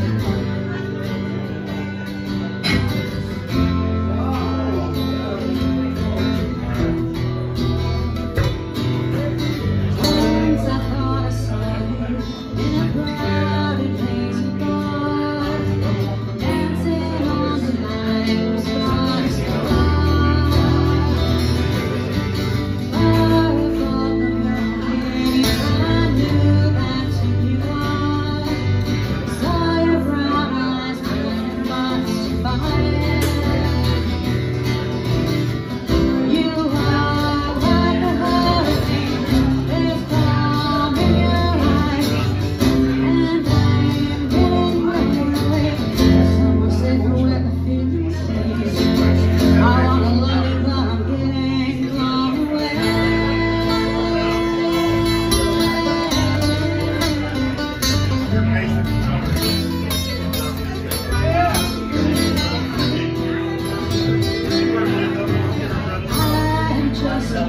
Thank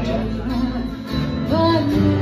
But